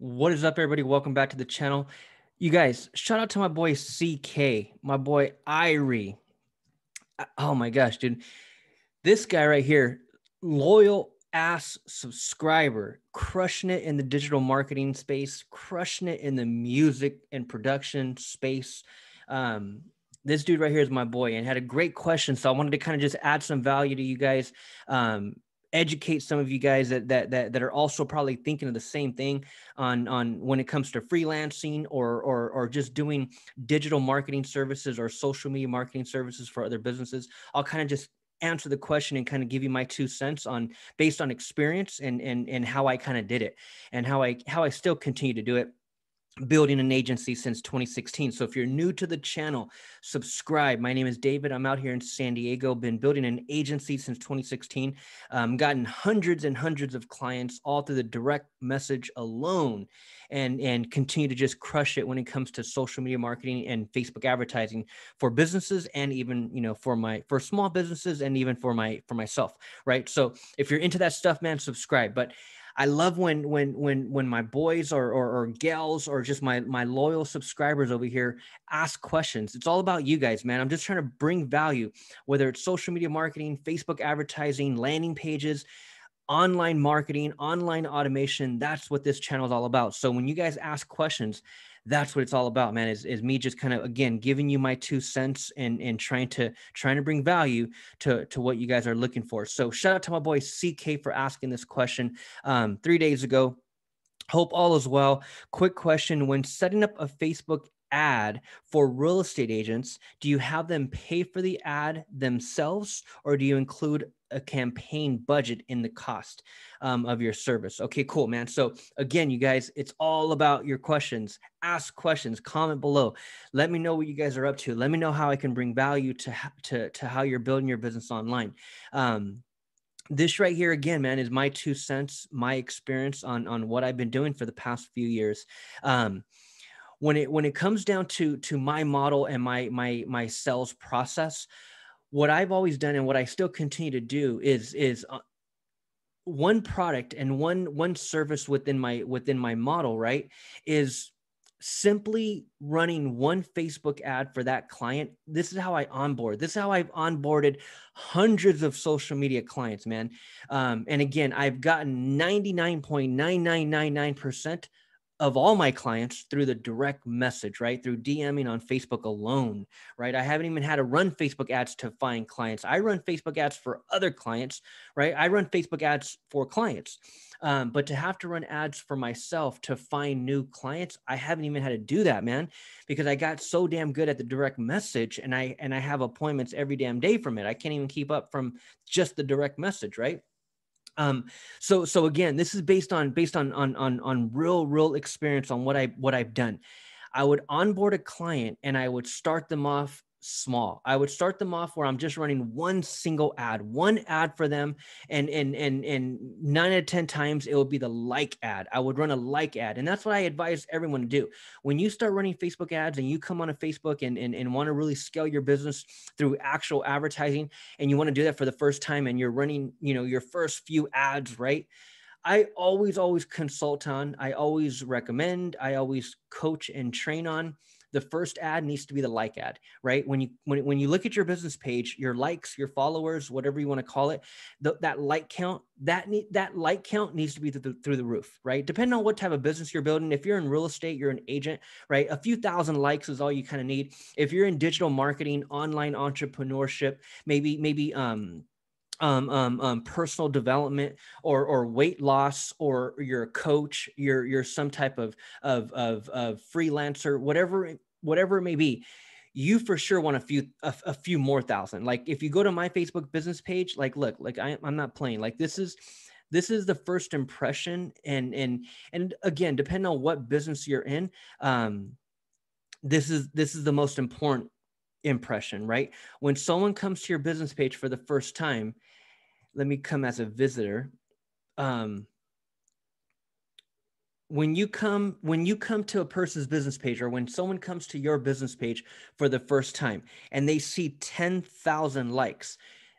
What is up, everybody? Welcome back to the channel. You guys, shout out to my boy CK, my boy Irie. Uh, oh my gosh, dude. This guy right here, loyal ass subscriber, crushing it in the digital marketing space, crushing it in the music and production space. Um, this dude right here is my boy and had a great question. So I wanted to kind of just add some value to you guys. Um, educate some of you guys that, that that that are also probably thinking of the same thing on on when it comes to freelancing or or or just doing digital marketing services or social media marketing services for other businesses. I'll kind of just answer the question and kind of give you my two cents on based on experience and and and how i kind of did it and how i how i still continue to do it building an agency since 2016. So if you're new to the channel, subscribe. My name is David. I'm out here in San Diego, been building an agency since 2016. Um, gotten hundreds and hundreds of clients all through the direct message alone and, and continue to just crush it when it comes to social media marketing and Facebook advertising for businesses and even, you know, for my, for small businesses and even for my, for myself. Right. So if you're into that stuff, man, subscribe. But I love when when when when my boys or, or or gals or just my my loyal subscribers over here ask questions. It's all about you guys, man. I'm just trying to bring value, whether it's social media marketing, Facebook advertising, landing pages, online marketing, online automation. That's what this channel is all about. So when you guys ask questions, that's what it's all about, man. Is, is me just kind of again giving you my two cents and and trying to trying to bring value to to what you guys are looking for. So shout out to my boy CK for asking this question um, three days ago. Hope all is well. Quick question: When setting up a Facebook ad for real estate agents, do you have them pay for the ad themselves or do you include a campaign budget in the cost um, of your service? Okay, cool, man. So, again, you guys, it's all about your questions. Ask questions, comment below. Let me know what you guys are up to. Let me know how I can bring value to, to, to how you're building your business online. Um, this right here again man is my two cents my experience on on what i've been doing for the past few years um when it when it comes down to to my model and my my my sales process what i've always done and what i still continue to do is is uh, one product and one one service within my within my model right is simply running one Facebook ad for that client. This is how I onboard. This is how I've onboarded hundreds of social media clients, man. Um, and again, I've gotten 99.9999% of all my clients through the direct message, right? Through DMing on Facebook alone, right? I haven't even had to run Facebook ads to find clients. I run Facebook ads for other clients, right? I run Facebook ads for clients. Um, but to have to run ads for myself to find new clients, I haven't even had to do that, man, because I got so damn good at the direct message and I and I have appointments every damn day from it. I can't even keep up from just the direct message, right? Um, so so again, this is based on based on on on on real real experience on what I what I've done. I would onboard a client and I would start them off small. I would start them off where I'm just running one single ad, one ad for them. And and and and nine out of 10 times it would be the like ad. I would run a like ad. And that's what I advise everyone to do. When you start running Facebook ads and you come on a Facebook and, and, and want to really scale your business through actual advertising, and you want to do that for the first time and you're running, you know, your first few ads, right? I always, always consult on, I always recommend, I always coach and train on the first ad needs to be the like ad, right? When you when, when you look at your business page, your likes, your followers, whatever you want to call it, the, that like count, that need that like count needs to be through the, through the roof, right? Depending on what type of business you're building. If you're in real estate, you're an agent, right? A few thousand likes is all you kind of need. If you're in digital marketing, online entrepreneurship, maybe maybe um um, um, um, personal development or or weight loss or you're a coach you're you're some type of of of, of freelancer whatever whatever it may be you for sure want a few a, a, few more thousand. Like if you go to my facebook business page like look like I, i'm not playing. Like this is this is the first impression. And and and again depending on what business you're in um this is this is the most important impression right? When someone comes to your business page for the first time let me come as a visitor. Um, when you come when you come to a person's business page or when someone comes to your business page for the first time and they see 10,000 likes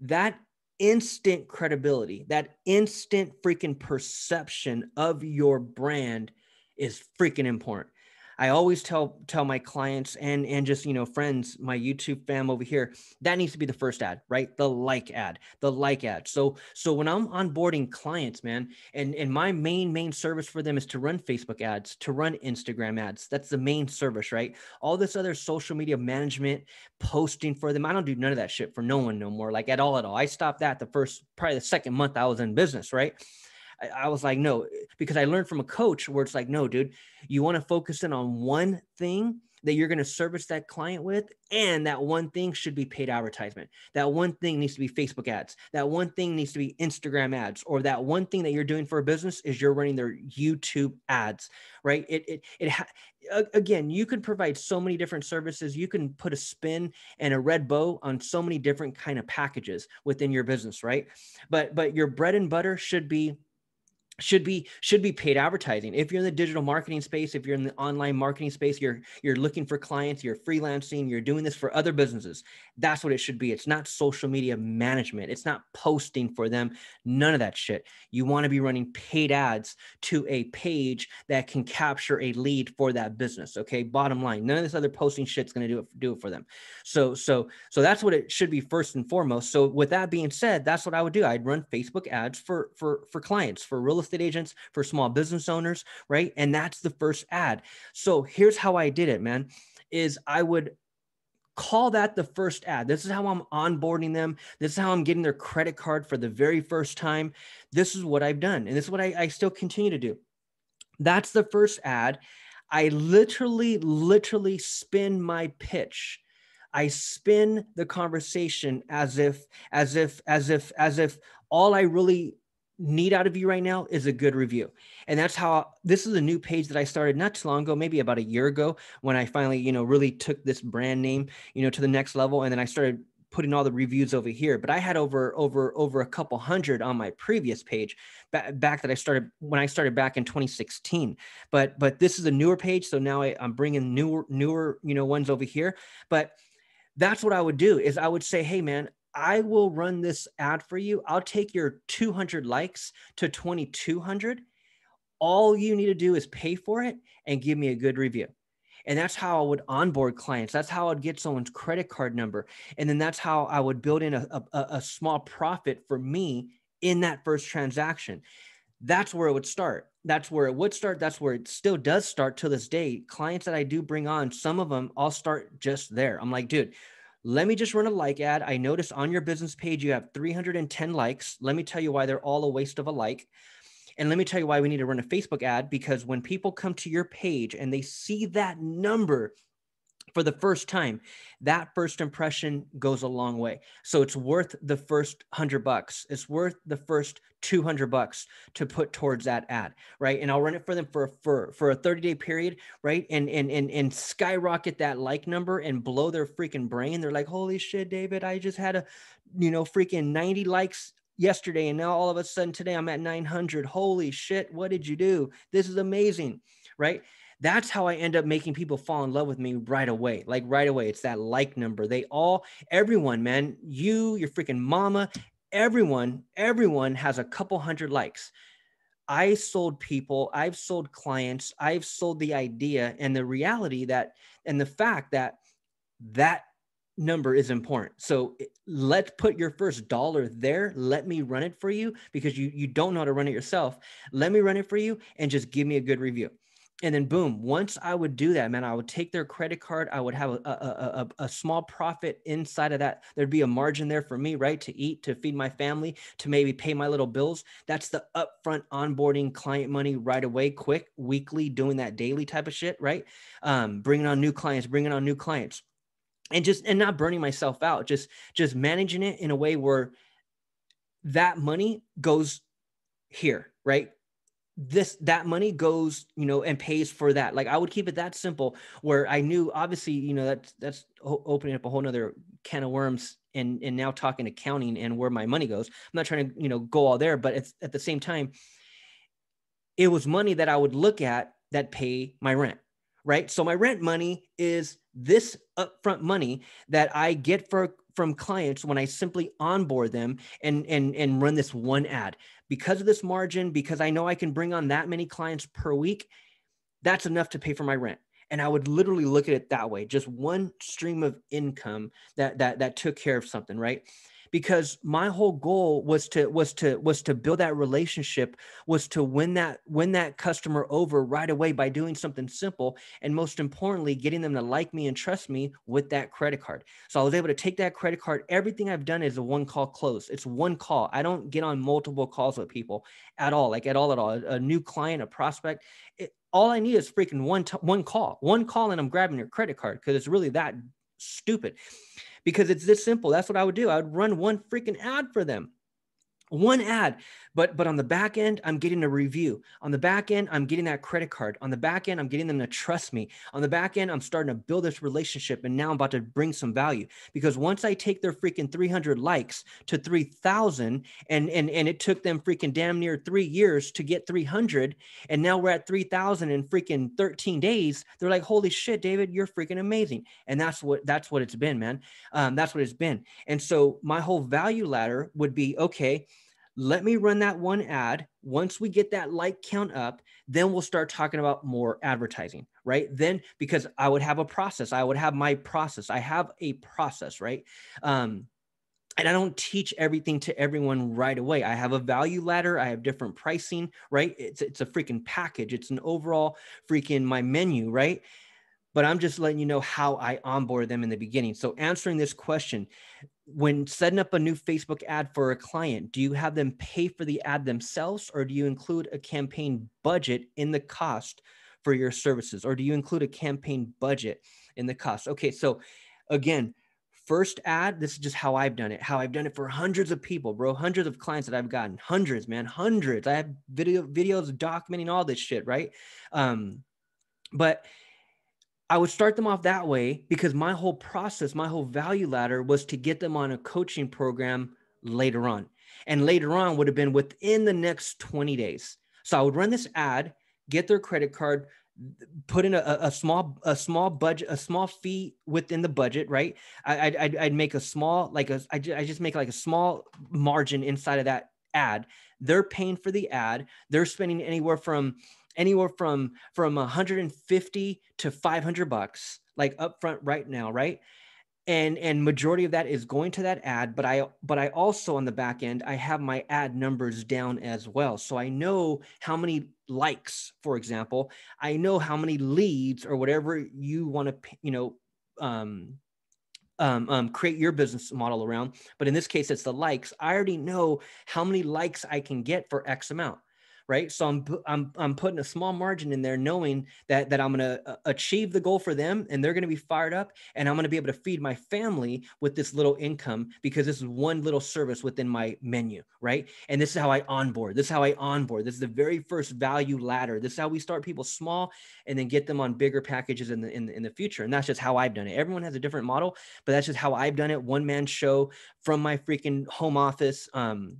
that instant credibility that instant freaking perception of your brand is freaking important. I always tell tell my clients and and just you know friends, my YouTube fam over here, that needs to be the first ad, right? The like ad, the like ad. So so when I'm onboarding clients, man, and and my main main service for them is to run Facebook ads, to run Instagram ads. That's the main service, right? All this other social media management, posting for them, I don't do none of that shit for no one no more, like at all at all. I stopped that the first probably the second month I was in business, right? I, I was like, no, because I learned from a coach where it's like, no, dude, you want to focus in on one thing that you're going to service that client with and that one thing should be paid advertisement. That one thing needs to be facebook ads. That one thing needs to be instagram ads or that one thing that you're doing for a business is you're running their youtube ads right? It it, it ha- again you can provide so many different services. You can put a spin and a red bow on so many different kind of packages within your business right? But but your bread and butter should be should be should be paid advertising. If you're in the digital marketing space if you're in the online marketing space you're you're looking for clients you're freelancing you're doing this for other businesses that's what it should be. It's not social media management. It's not posting for them. None of that shit. You want to be running paid ads to a page that can capture a lead for that business okay? Bottom line none of this other posting shit's going to do it do it for them. So so so that's what it should be first and foremost. So with that being said that's what i would do. I'd run facebook ads for for for clients for real estate estate agents, for small business owners, right? And that's the first ad. So here's how I did it, man, is I would call that the first ad. This is how I'm onboarding them. This is how I'm getting their credit card for the very first time. This is what I've done. And this is what I, I still continue to do. That's the first ad. I literally, literally spin my pitch. I spin the conversation as if, as if, as if, as if all I really need out of you right now is a good review. And that's how this is a new page that I started not too long ago, maybe about a year ago, when I finally, you know, really took this brand name, you know, to the next level. And then I started putting all the reviews over here but i had over over over a couple hundred on my previous page back, back that i started when i started back in 2016 but but this is a newer page so now I, i'm bringing newer newer you know ones over here but that's what i would do is i would say hey man I will run this ad for you. I'll take your 200 likes to 2200. All you need to do is pay for it and give me a good review. And that's how I would onboard clients. That's how I'd get someone's credit card number. And then that's how I would build in a, a, a small profit for me in that first transaction. That's where it would start. That's where it would start. That's where it still does start to this day. Clients that I do bring on, some of them I'll start just there. I'm like, dude, let me just run a like ad. I noticed on your business page you have 310 likes. Let me tell you why they're all a waste of a like. And let me tell you why we need to run a Facebook ad because when people come to your page and they see that number for the first time, that first impression goes a long way. So it's worth the first hundred bucks. It's worth the first 200 bucks to put towards that ad. Right. And I'll run it for them for, for, for a 30 day period. Right. And, and, and, and skyrocket that like number and blow their freaking brain. They're like, holy shit, David, I just had a, you know, freaking 90 likes yesterday. And now all of a sudden today I'm at 900. Holy shit. What did you do? This is amazing. Right that's how I end up making people fall in love with me right away. Like right away. It's that like number. They all, everyone, man, you, your freaking mama, everyone, everyone has a couple hundred likes. I sold people, I've sold clients, I've sold the idea and the reality that, and the fact that that number is important. So eh, let's put your first dollar there. Let me run it for you because you you don't know how to run it yourself. Let me run it for you and just give me a good review and then boom once i would do that man i would take their credit card i would have a, a, a, a, small profit inside of that. There'd be a margin there for me right to eat to feed my family to maybe pay my little bills. That's the upfront onboarding client money right away quick weekly doing that daily type of shit right? Um, bringing on new clients bringing on new clients. And just and not burning myself out just just managing it in a way where that money goes here right this that money goes you know and pays for that. Like i would keep it that simple where i knew obviously you know that's that's opening up a whole nother can of worms and and now talking accounting and where my money goes. I'm not trying to you know go all there but at the same time it was money that i would look at that pay my rent right? So my rent money is this upfront money that i get for from clients when i simply onboard them and and and run this one ad. Because of this margin, because I know I can bring on that many clients per week, that's enough to pay for my rent. And i would literally look at it that way just one stream of income that that that took care of something right because my whole goal was to was to was to build that relationship was to win that win that customer over right away by doing something simple and most importantly getting them to like me and trust me with that credit card. So i was able to take that credit card. Everything i've done is a one call close. It's one call. I don't get on multiple calls with people at all like at all at all. A new client a prospect it, all i need is freaking one t- one call. One call and i'm grabbing your credit card because it's really that stupid because it's this simple. That's what I would do. I would run one freaking ad for them one ad but but on the back end i'm getting a review. On the back end i'm getting that credit card. On the back end i'm getting them to trust me. On the back end i'm starting to build this relationship and now i'm about to bring some value. Because once i take their freaking 300 likes to 3000 and and and it took them freaking damn near 3 years to get 300 and now we're at 3000 in freaking 13 days they're like holy shit david you're freaking amazing. And that's what that's what it's been man. Um, that's what it's been. And so my whole value ladder would be okay let me run that one ad. Once we get that like count up, then we'll start talking about more advertising, right? Then, because I would have a process, I would have my process. I have a process, right? Um, and I don't teach everything to everyone right away. I have a value ladder. I have different pricing, right? It's it's a freaking package. It's an overall freaking my menu, right? But I'm just letting you know how I onboard them in the beginning. So answering this question, when setting up a new Facebook ad for a client, do you have them pay for the ad themselves or do you include a campaign budget in the cost for your services or do you include a campaign budget in the cost? Okay, so again, first ad, this is just how I've done it, how I've done it for hundreds of people, bro, hundreds of clients that I've gotten, hundreds, man, hundreds. I have video videos documenting all this shit, right? Um, but I would start them off that way because my whole process, my whole value ladder was to get them on a coaching program later on. And later on would have been within the next 20 days. So I would run this ad, get their credit card, put in a, a small a small budget a small fee within the budget right I, I'd, I'd make a small like a I just make like a small margin inside of that ad they're paying for the ad they're spending anywhere from anywhere from from 150 to 500 bucks like upfront right now right? And and majority of that is going to that ad but i but i also on the back end i have my ad numbers down as well. So i know how many likes for example. I know how many leads or whatever you want to you know um, um, um, create your business model around. But in this case it's the likes. I already know how many likes i can get for x amount right? So I'm I'm I'm putting a small margin in there, knowing that that I'm going to uh, achieve the goal for them, and they're going to be fired up, and I'm going to be able to feed my family with this little income because this is one little service within my menu, right? And this is how I onboard. This is how I onboard. This is the very first value ladder. This is how we start people small and then get them on bigger packages in the in in the future. And that's just how I've done it. Everyone has a different model, but that's just how I've done it. One man show from my freaking home office. Um,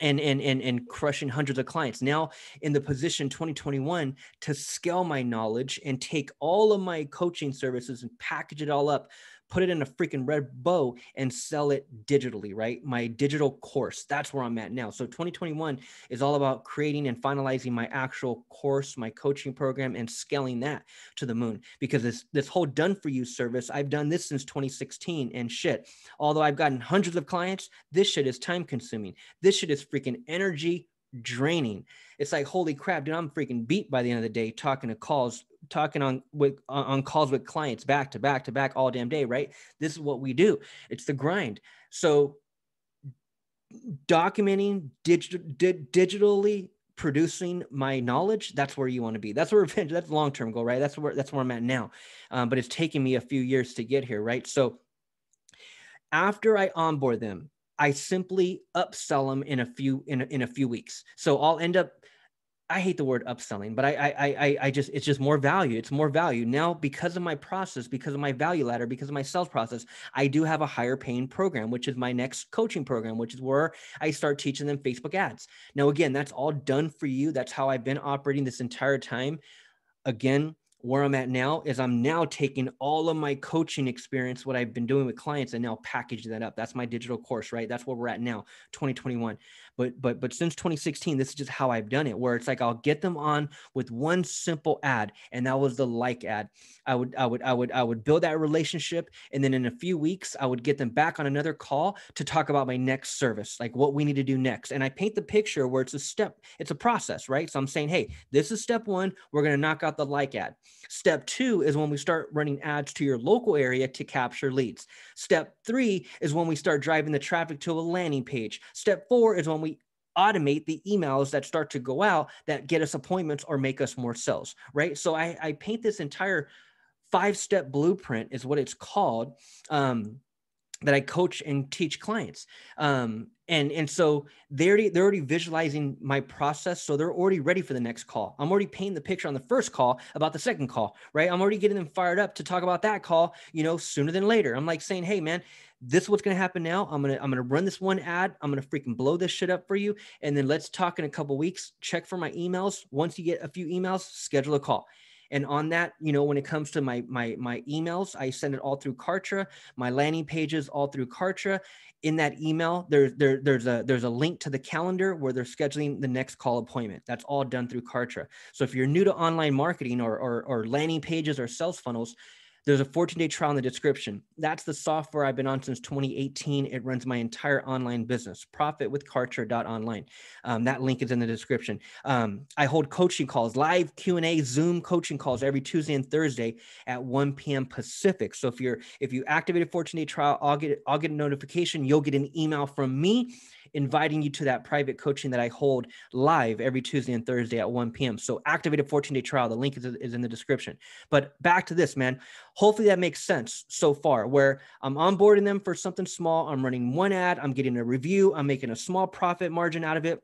and and and and crushing hundreds of clients. Now in the position 2021 to scale my knowledge and take all of my coaching services and package it all up put it in a freaking red bow and sell it digitally, right? My digital course. That's where I'm at now. So 2021 is all about creating and finalizing my actual course, my coaching program, and scaling that to the moon. Because this this whole done for you service, I've done this since 2016 and shit. Although I've gotten hundreds of clients, this shit is time consuming. This shit is freaking energy draining. It's like, holy crap, dude, I'm freaking beat by the end of the day talking to calls, talking on with on calls with clients back to back to back all damn day, right? This is what we do. It's the grind. So documenting digital di- digitally producing my knowledge that's where you want to be that's where that's long-term goal right that's where that's where i'm at now um, but it's taking me a few years to get here right so after i onboard them I simply upsell them in a few in a, in a few weeks. So I'll end up. I hate the word upselling, but I I I I just it's just more value. It's more value now because of my process, because of my value ladder, because of my sales process. I do have a higher paying program, which is my next coaching program, which is where I start teaching them Facebook ads. Now again, that's all done for you. That's how I've been operating this entire time. Again, where I'm at now is I'm now taking all of my coaching experience, what I've been doing with clients, and now packaging that up. That's my digital course, right? That's where we're at now, 2021. But but but since 2016 this is just how i've done it where it's like i'll get them on with one simple ad and that was the like ad. I would i would i would i would build that relationship and then in a few weeks i would get them back on another call to talk about my next service like what we need to do next and i paint the picture where it's a step it's a process right? So i'm saying hey this is step one we're going to knock out the like ad step two is when we start running ads to your local area to capture leads step three is when we start driving the traffic to a landing page step four is when we automate the emails that start to go out that get us appointments or make us more sales, right? So I, I paint this entire five step blueprint, is what it's called. Um, that I coach and teach clients. Um, and and so they're already, they're already visualizing my process, so they're already ready for the next call. I'm already painting the picture on the first call about the second call, right? I'm already getting them fired up to talk about that call, you know, sooner than later. I'm like saying, hey man, this is what's gonna happen now. I'm gonna I'm gonna run this one ad. I'm gonna freaking blow this shit up for you, and then let's talk in a couple weeks. Check for my emails. Once you get a few emails, schedule a call. And on that, you know, when it comes to my my my emails, I send it all through Kartra. My landing pages all through Kartra. In that email, there's there, there's a there's a link to the calendar where they're scheduling the next call appointment. That's all done through Kartra. So if you're new to online marketing or or, or landing pages or sales funnels, there's a 14 day trial in the description. That's the software I've been on since 2018. It runs my entire online business, profitwithkartra.online. Um, that link is in the description. Um, I hold coaching calls, live Q&A, Zoom coaching calls every Tuesday and Thursday at 1 p.m. Pacific. So if you're if you activate a 14 day trial, I'll get I'll get a notification. You'll get an email from me inviting you to that private coaching that I hold live every Tuesday and Thursday at 1 p.m. So activate a 14 day trial. The link is, is in the description. But back to this, man. Hopefully that makes sense so far, where I'm onboarding them for something small. I'm running one ad, I'm getting a review, I'm making a small profit margin out of it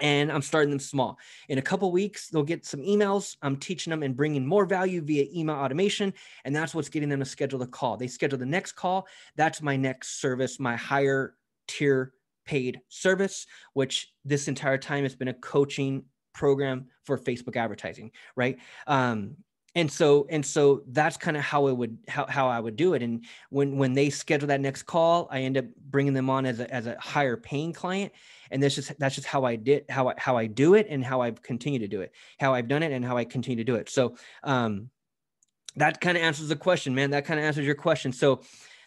and I'm starting them small. In a couple weeks, they'll get some emails. I'm teaching them and bringing more value via email automation, and that's what's getting them to schedule the call. They schedule the next call. That's my next service, my higher tier paid service, which this entire time has been a coaching program for Facebook advertising, right? Um, and so and so that's kind of how it would how, how i would do it. And when when they schedule that next call i end up bringing them on as a, as a higher paying client. And that's just that's just how i did how I, how i do it and how i've continued to do it how i've done it and how i continue to do it. So um that kind of answers the question man. That kind of answers your question. So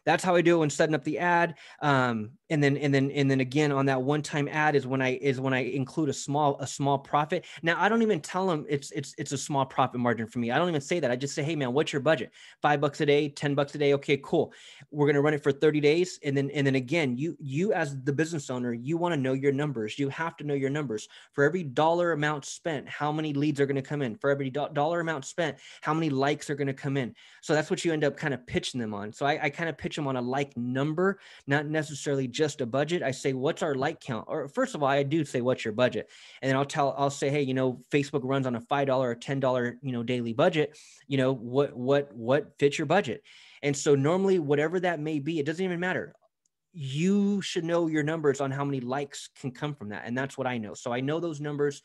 that's how I do it when setting up the ad. Um, and then and then and then again on that one time ad is when i is when i include a small a small profit. Now i don't even tell them it's it's it's a small profit margin for me. I don't even say that. I just say hey man what's your budget? Five bucks a day ten bucks a day. Okay cool. We're going to run it for 30 days and then and then again you you as the business owner you want to know your numbers. You have to know your numbers. For every dollar amount spent how many leads are going to come in? For every do- dollar amount spent how many likes are going to come in? So that's what you end up kind of pitching them on. So i, I kind of pitch them on a like number not necessarily just just a budget. I say, what's our like count? Or first of all, I do say, what's your budget? And then I'll tell, I'll say, hey, you know, Facebook runs on a $5 or $10, you know, daily budget. You know, what, what, what fits your budget? And so normally, whatever that may be, it doesn't even matter you should know your numbers on how many likes can come from that and that's what i know so i know those numbers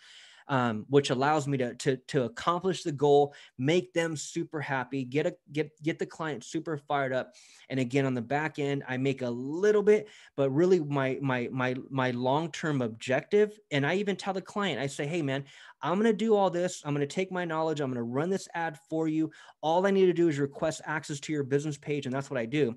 um, which allows me to, to, to accomplish the goal, make them super happy, get a get get the client super fired up. And again, on the back end, I make a little bit, but really my my my my long-term objective. And I even tell the client, I say, hey man, I'm to do all this. I'm to take my knowledge. I'm to run this ad for you. All I need to do is request access to your business page. And that's what I do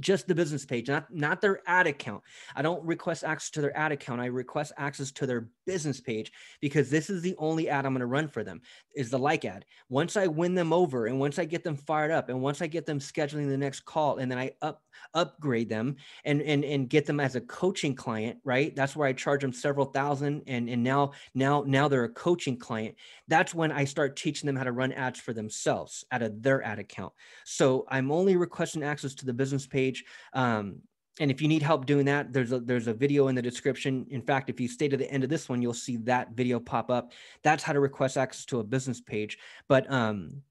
just the business page, not not their ad account. I don't request access to their ad account. I request access to their business page because this is the only ad I'm going to run for them is the like ad. Once I win them over and once I get them fired up and once I get them scheduling the next call and then I up upgrade them and and and get them as a coaching client, right? That's where I charge them several thousand and and now now now they're a coaching client. That's when I start teaching them how to run ads for themselves out of their ad account. So I'm only requesting access to the business page. Um, and if you need help doing that, there's a there's a video in the description. In fact, if you stay to the end of this one, you'll see that video pop up. That's how to request access to a business page. But um,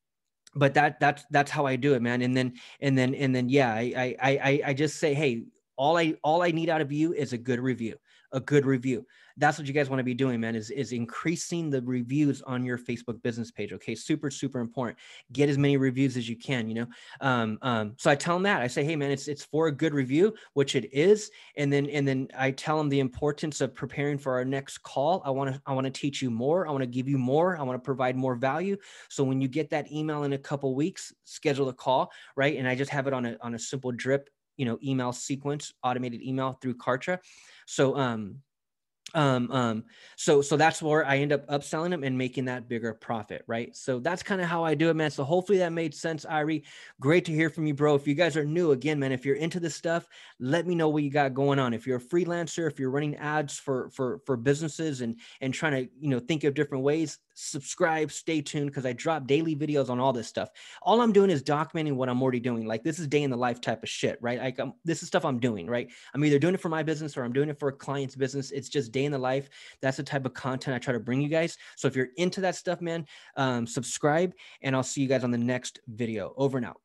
but that that's that's how I do it, man. And then and then and then yeah, I I I I just say, hey, all I all I need out of you is a good review a good review. That's what you guys want to be doing man is is increasing the reviews on your facebook business page okay? Super super important. Get as many reviews as you can you know? Um, um, so i tell them that i say hey man it's it's for a good review which it is and then and then i tell them the importance of preparing for our next call. I want to i want to teach you more i want to give you more i want to provide more value. So when you get that email in a couple weeks schedule a call right? And i just have it on a on a simple drip you know email sequence automated email through kartra. So um um um so so that's where i end up upselling them and making that bigger profit right? So that's kind of how i do it man. So hopefully that made sense Irie. great to hear from you bro. If you guys are new again man if you're into this stuff let me know what you got going on. If you're a freelancer if you're running ads for for for businesses and and trying to you know think of different ways subscribe, stay tuned because I drop daily videos on all this stuff. All I'm doing is documenting what I'm already doing. Like this is day in the life type of shit, right? Like I'm, this is stuff I'm doing, right? I'm either doing it for my business or I'm doing it for a client's business. It's just day in the life. That's the type of content I try to bring you guys. So if you're into that stuff, man, um, subscribe and I'll see you guys on the next video. Over and out.